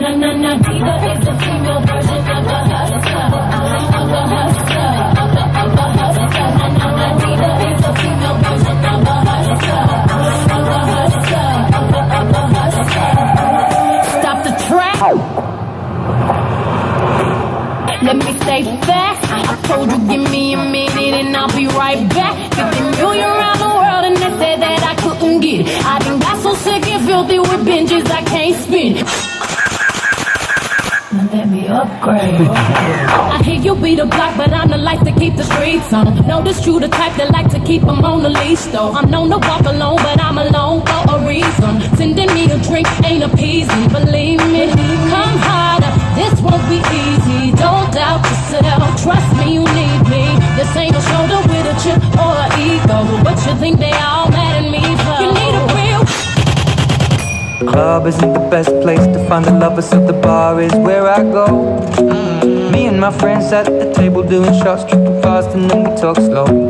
Na na na, diva is a female version of a hustler. I'm a hustler. Let me stay fast. I told you give me a minute and I'll be right back. 50 million around the world and they said that I couldn't get it. I done got so sick and filthy with binges I can't spin. Let me upgrade. I hear you be the block, but I'm the life to keep the streets on. This true, the type that like to keep them on the leash, though. I'm known to walk alone, but I'm alone for a reason. Sending me a drink ain't appeasing, easy. Don't doubt yourself, trust me, you need me. This ain't a shoulder with a chip or an ego. What you think they all mad at me for? You need a real. Club isn't the best place to find the lovers, so the bar is where I go. Mm. Me and my friends at the table doing shots, tripping fast, and then we talk slow.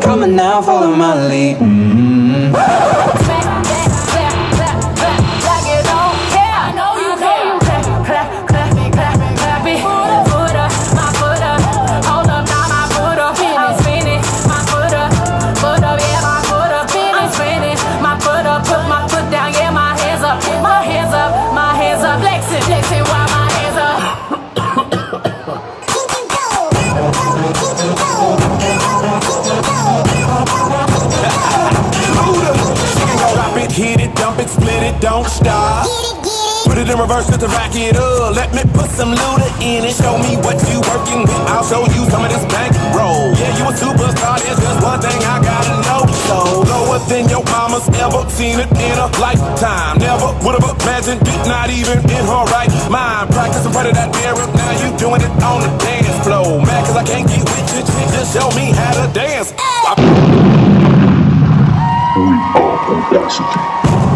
come on now, follow my lead. Mm-hmm. Back, hit it, dump it, split it, don't stop. Put it in reverse just to rack it up. Let me put some looter in it. Show me what you working with. I'll show you some of this bank roll. Yeah, you a superstar. There's just one thing I gotta know. So lower than your mama's ever seen it in a lifetime. Never would have imagined it, not even in her right mind. Practice in front of that mirror. Now you doing it on the dance floor. Mad cause I can't get with you. Just show me how to dance. Audacity.